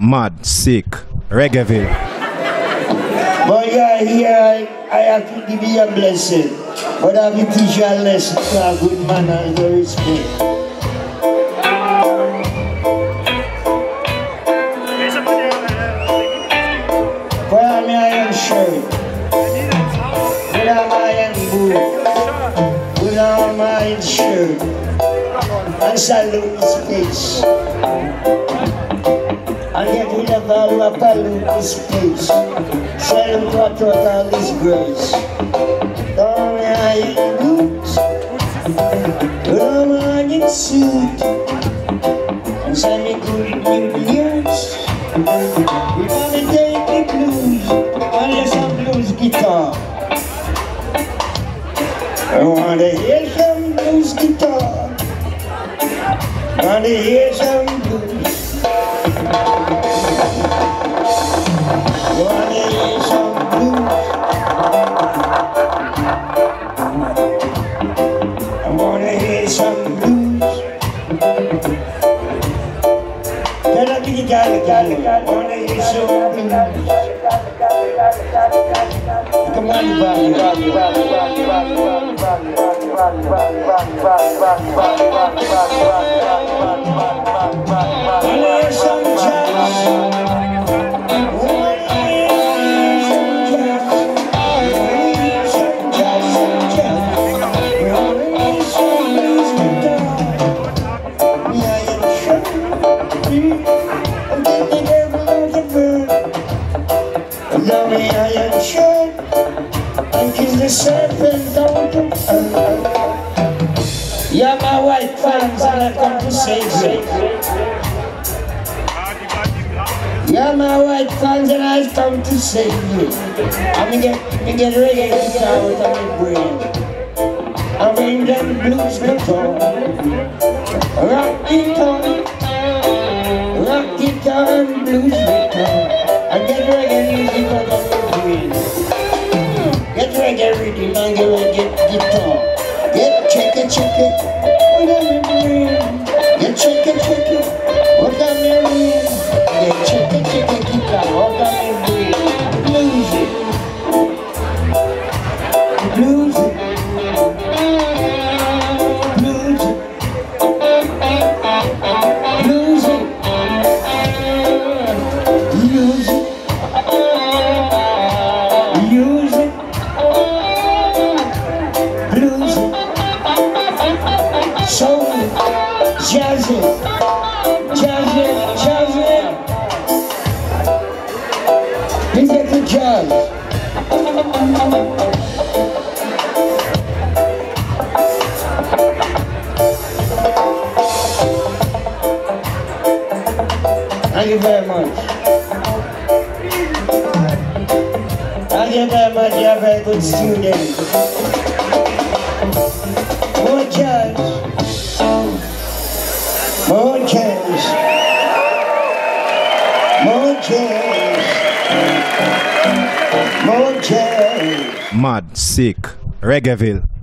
Mad, sick, Reggaeville. But yeah, here I, I have to give you a blessing. But I have teach you a lesson to a good manners and respect. Put on my iron shirt. Put on my iron boot. Put on my iron shirt. And salute his face. Salute what taught all his grace. Put on my iron boots. Put on my iron suit. Me good new lyrics. We gonna take blues, unless some blues guitar. I wanna hear some blues guitar. Wanna hear some her to get down, down, down. Wanna hear some blues. Come on, Bobby. Wanna hear some jazz. Wanna shirt and kiss the serpent earth. Yeah, my white fans and I come to save you. Yeah, my white fans and I come to save you. I'm gonna get, me get reggae guitar of my brain. I bring them blues guitar, rock guitar, rock guitar and blues guitar. Get Thank you very much. Thank you very much. You're a very good student. More jazz. More jazz. More jazz. More jazz. Mad, sick, Reggaeville.